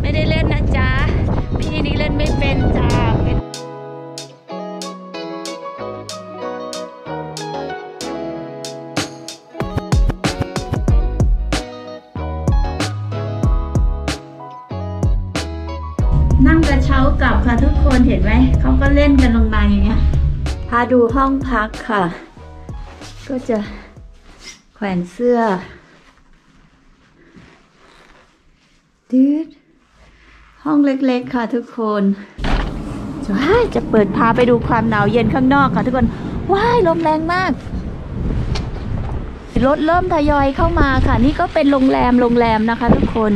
ไม่ได้เล่นนะจ๊ะ พี่นี่เล่นไม่เป็นจ้าเป็นนั่งกระเช้ากลับค่ะทุกคนเห็นไหม เขาก็เล่นกันลงมาอย่างเงี้ย พาดูห้องพักค่ะ ก็จะแขวนเสื้อ ดืดห้องเล็กๆค่ะทุกคนว้าจะเปิดพาไปดูความหนาวเย็นข้างนอกค่ะทุกคนว้ายลมแรงมากรถเริ่มทยอยเข้ามาค่ะ นี่ก็เป็นโรงแรมโรงแรมนะคะ ทุกคน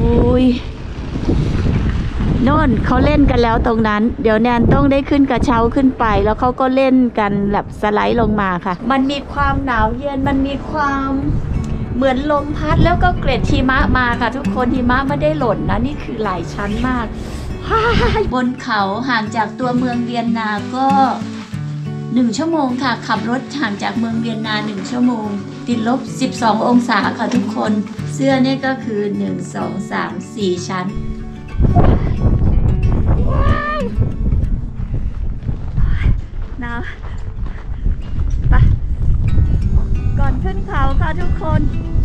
อุ้ยโน่นเขาเล่นกันแล้วตรงนั้น เดี๋ยวแนนต้องได้ขึ้นกระเช้าขึ้นไป แล้วเขาก็เล่นกันแบบสไลด์ลงมาค่ะ มันมีความหนาวเย็นมันมีความ เหมือนลมพัดแล้วก็เกร็ดหิมะมาค่ะ ทุกคนหิมะไม่ได้หล่นนะนี่คือหลายชั้นมาก บนเขาห่างจากตัวเมืองเวียนนาก็หนึ่งชั่วโมงค่ะ ขับรถห่างจากเมืองเวียนนาหนึ่งชั่วโมง ติดลบ 12 องศาค่ะทุกคน เสื้อเนี่ยก็คือ 1 2 3 4 ชั้นหนาวไปก่ อนขึ้นเขาค่ะทุกคน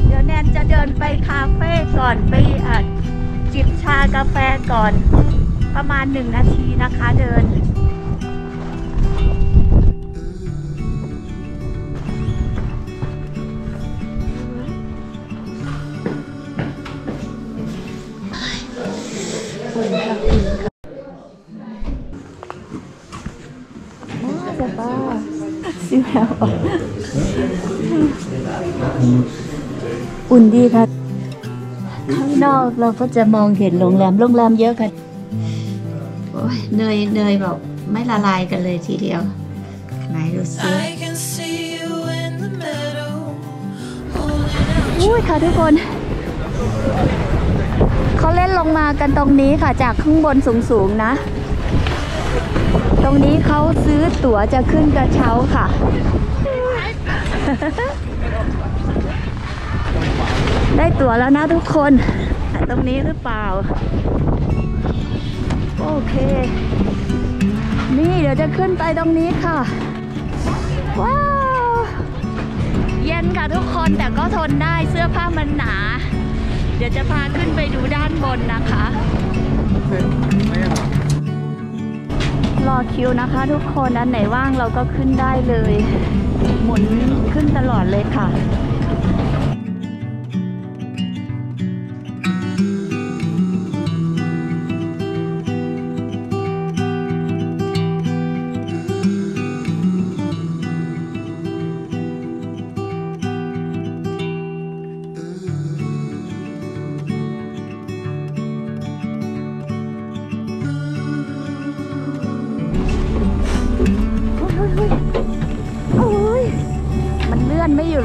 เดี๋ยวแนนจะเดินไปคาเฟ่ก่อนไปอะจิบชากาแฟก่อน ประมาณหนึ่งนาทีนะคะเดินอุ่นค่ะอุ่นค่ะน่าจะบ้า ซิวแล้วอุ่นดีค่ะ ข้างนอกเราก็จะมองเห็นโรงแรม โรงแรมเยอะค่ะ โอ้ยเนยเนยแบบไม่ละลายกันเลยทีเดียว ไหนดูซิ I can see you in the meadow, holding out อุ้ยค่ะทุกคน เขาเล่นลงมากันตรงนี้ค่ะจากข้างบนสูงๆนะ ตรงนี้เขาซื้อตั๋วจะขึ้นกระเช้าค่ะ ได้ตั๋วแล้วนะทุกคน ตรงนี้หรือเปล่า โอเค นี่เดี๋ยวจะขึ้นไปตรงนี้ค่ะ ว้าว เย็นค่ะทุกคนแต่ก็ทนได้เสื้อผ้ามันหนา เดี๋ยวจะพาขึ้นไปดูด้านบนนะคะ รอคิวนะคะทุกคนอันไหนว่างเราก็ขึ้นได้เลย หมุนขึ้นตลอดเลยค่ะ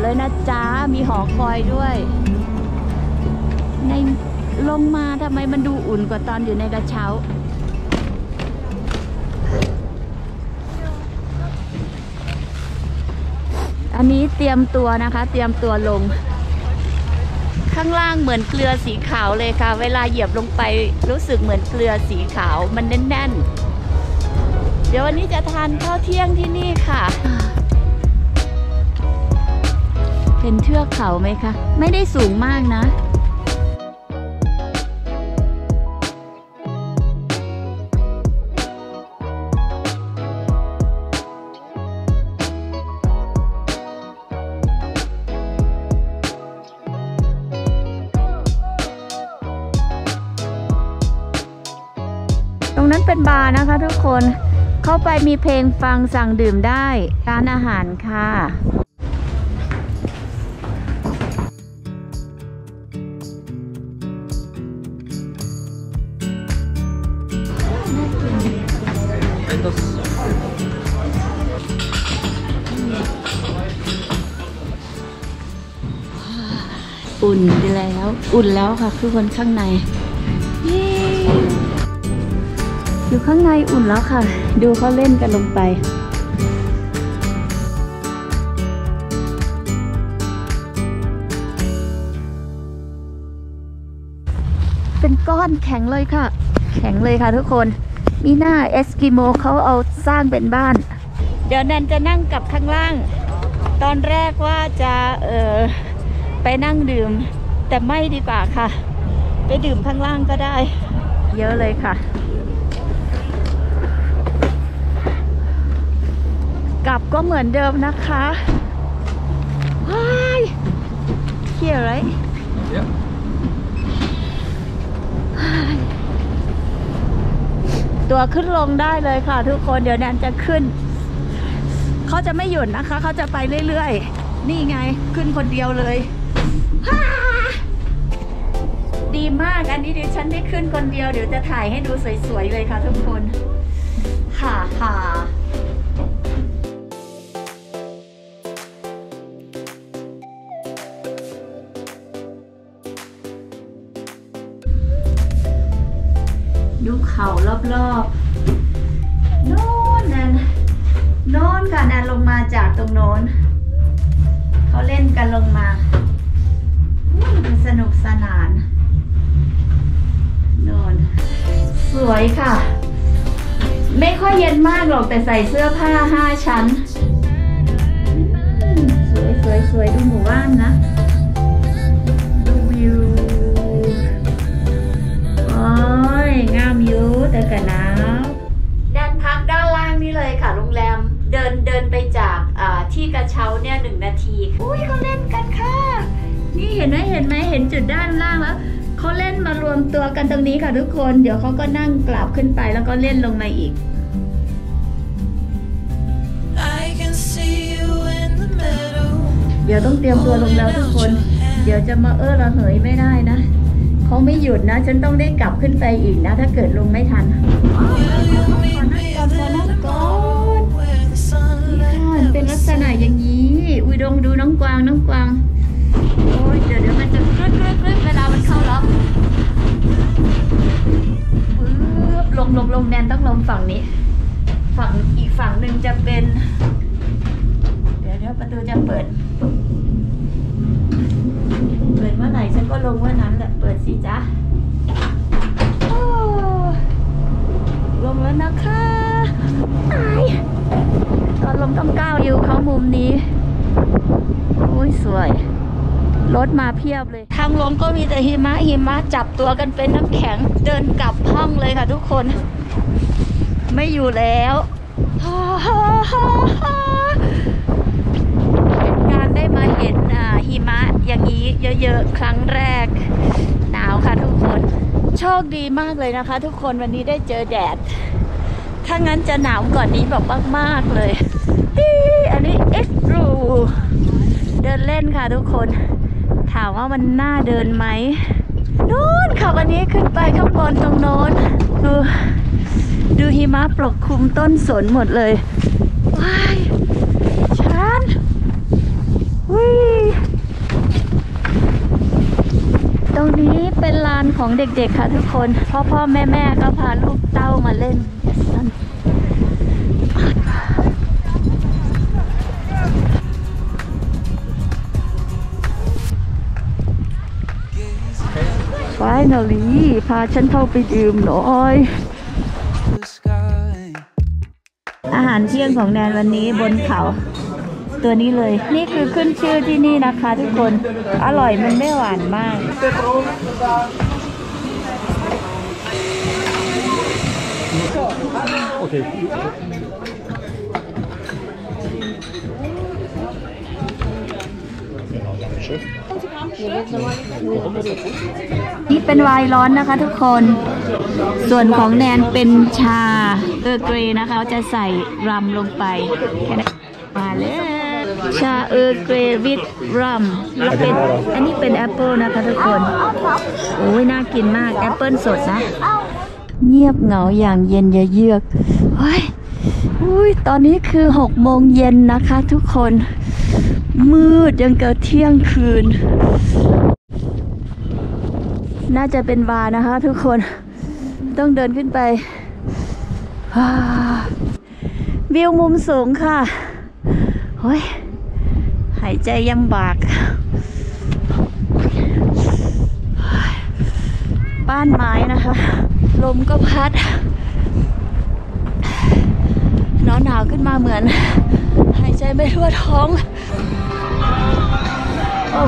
เลยนะจ๊ะ มีหอคอยด้วย ในลงมาทำไมมันดูอุ่นกว่าตอนอยู่ในกระเช้า อันนี้เตรียมตัวนะคะ เตรียมตัวลง ข้างล่างเหมือนเกลือสีขาวเลยค่ะ เวลาเหยียบลงไปรู้สึกเหมือนเกลือสีขาวมันแน่นๆ เดี๋ยววันนี้จะทานข้าวเที่ยงที่นี่ค่ะ เป็นเทือกเขาไหมคะ ไม่ได้สูงมากนะตรงนั้นเป็นบาร์นะคะทุกคน เข้าไปมีเพลงฟังสั่งดื่มได้ ร้านอาหารค่ะ อุ่นไปแล้ว อุ่นแล้วค่ะคือคนข้างในอยู่ข้างในอุ่นแล้วค่ะ ดูเขาเล่นกันลงไปเป็นก้อนแข็งเลยค่ะ แข็งเลยค่ะทุกคน มีหน้าเอสกิโมเขาเอาสร้างเป็นบ้าน เดี๋ยวแนนจะนั่งกลับข้างล่าง ตอนแรกว่าจะเออไปนั่งดื่ม แต่ไม่ดีกว่าค่ะ ไปดื่มข้างล่างก็ได้ เยอะเลยค่ะ กลับก็เหมือนเดิมนะคะว้ายเขียอะไร Yep. ตัวขึ้นลงได้เลยค่ะ ทุกคนเดี๋ยวแนนจะขึ้น เขาจะไม่หยุดนะคะ เขาจะไปเรื่อยๆ นี่ไงขึ้นคนเดียวเลยดีมากอันนี้เดี๋ยวฉันได้ขึ้นคนเดียวเดี๋ยวจะถ่ายให้ดูสวยๆเลยค่ะทุกคนค่ะค่ะ เขารอบๆโน่นนั่นโน่นค่ะนันลงมาจากตรงโน้นเขาเล่นกันลงมาสนุกสนานโน่นสวยค่ะ ไม่ค่อยเย็นมากหรอกแต่ใส่เสื้อผ้าห้าชั้น สวยสวยสวยดูหมู่บ้านนะ งามอยู่แต่กันหนาวด้านพักด้านล่างนี่เลยค่ะโรงแรมเดินเดินไปจากอ่าที่กระเช้าเนี่ยหนึ่งนาที อุ้ยเขาเล่นกันค่ะ นี่เห็นไหมเห็นไหมเห็นจุดด้านล่างแล้วเขาเล่นมารวมตัวกันตรงนี้ค่ะทุกคน เดี๋ยวเขาก็นั่งกลับขึ้นไปแล้วก็เล่นลงมาอีก I can see you in the middle. เดี๋ยวต้องเตรียมตัวลงแล้วทุกคน เดี๋ยวจะมาเออระเหยไม่ได้นะ เขาไม่หยุดนะ ฉันต้องได้กลับขึ้นไปอีกนะ ถ้าเกิดลงไม่ทัน Will you meet me Còn there nó có. tomorrow where the นี่ sunlight ค่ะมันเป็นลักษณะอย่างนี้ อุยดงดูน้องกวางน้องกวาง โอ้ยเดี๋ยวเดี๋ยวมันจะกรึ๊ดกรึ๊ดกรึ๊ดเวลามันเข้าล็อกปึ๊บลงลงลงแนนต้องลงฝั่งนี้ ฝั่งอีกฝั่งหนึ่งจะเป็น เดี๋ยวเดี๋ยวประตูจะเปิดเปิ ดเมื่อไหร่ฉันก็ลงเมื่อนั้นแหละเปิดสิจ๊ะโอ้ลงแล้วนะคะอายตอนลงต้องก้าวอยู่เขามุมนี้โอ้ยสวยรถมาเพียบเลย ทางลงก็มีแต่หิมะหิมะจับตัวกันเป็นน้ำแข็งเดินกลับห้องเลยค่ะทุกคน ไม่อยู่แล้ว เป็นการได้มาเห็นอ่าหิมะ อย่างนี้เยอะๆ ครั้งแรก หนาวค่ะทุกคน โชคดีมากเลยนะคะ ทุกคนวันนี้ได้เจอแดด ถ้างั้นจะหนาวกว่อนนี้แบบมากๆเลยอีอันนี้เอ็กซ์รูเดินเล่นค่ะทุกคน ถามว่ามันน่าเดินไหมนู้นค่ะวันนี้ขึ้นไปข้างบนตรงโน้นดูดูหิมะปกคลุมต้นสนหมดเลย ว้ายชันวิต รงนี้เป็นลานของเด็กๆค่ะทุกคน พ่อพ่อแม่แม่ๆก็พาลูกเต้ามาเล่น Finally พาฉันเข้าไปดื่มหน่อย the sky. อาหารเที่ยงของแนนวันนี้บนเขา ตัวนี้เลย นี่คือขึ้นชื่อที่นี่นะคะ ทุกคน อร่อยมันไม่หวานมาก Okay. นี่เป็นไวน์ร้อนนะคะทุกคน ส่วนของแนนเป็นชา Earl Grey นะคะ จะใส่รัมลงไปแค่นั้นมาเลย ชา Earl Grey with rum แล้วเป็นอันนี้เป็นแอปเปิลนะคะทุกคน โอ้ยน่ากินมากแอปเปิลสดนะ เงียบเหงาอย่างเย็นเยือกเฮ้ยอุ้ยตอนนี้คือหกโมงเย็นนะคะทุกคน มืดยังเกิดเที่ยงคืน น่าจะเป็นบาร์นะคะทุกคนต้องเดินขึ้นไปวิวมุมสูงค่ะโอ้ย หายใจยำบาก บ้านไม้นะคะ ลมก็พัดหนาวหนาวขึ้นมาเหมือน หายใจไม่ทั่วท้อง โอ้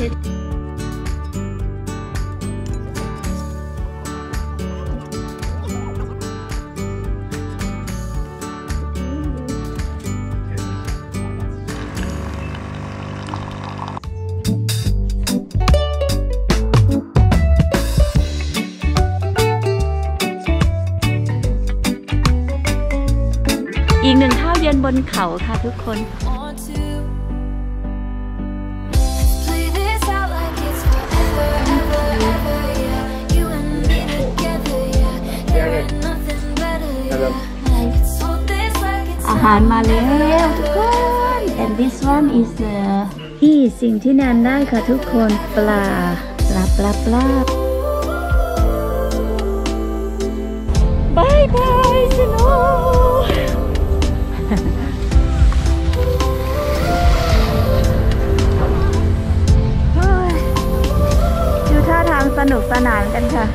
it. -อีกหนึ่งข้าวเย็นบนเขาค่ะทุกคน หารมาแล้วทุกคน and this one is the นี่สิ่งที่แนนได้ค่ะทุกคนปลาปลาปลาปลาบายบายสโนเฮ้ยดูท่าทางสนุกสนานกันค่ะ